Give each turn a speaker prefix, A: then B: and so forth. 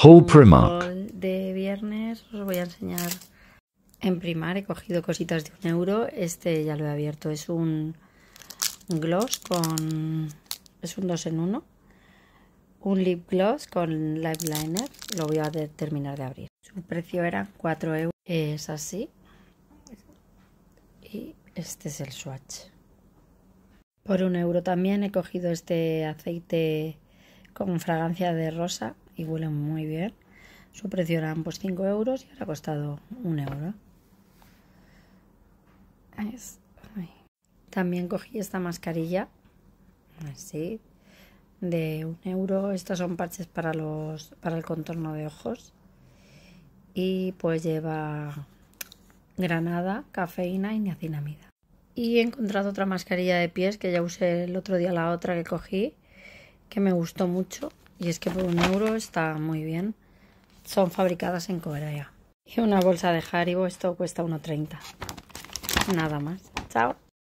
A: Haul Primark.
B: De viernes os voy a enseñar en Primar. He cogido cositas de un euro. Este ya lo he abierto. Es un gloss con... Es un 2 en 1. Un lip gloss con lip liner. Lo voy a terminar de abrir. Su precio era 4 euros. Es así. Y este es el swatch. Por un euro también he cogido este aceite con fragancia de rosa y huele muy bien. Su precio eran pues 5 euros y ahora ha costado un euro. También cogí esta mascarilla, así, de un euro. Estos son parches para, los, para el contorno de ojos. Y pues lleva granada, cafeína y niacinamida. Y he encontrado otra mascarilla de pies que ya usé el otro día, la otra que cogí, que me gustó mucho. Y es que por un euro está muy bien. Son fabricadas en Corea. Y una bolsa de Haribo, esto cuesta 1,30. Nada más. Chao.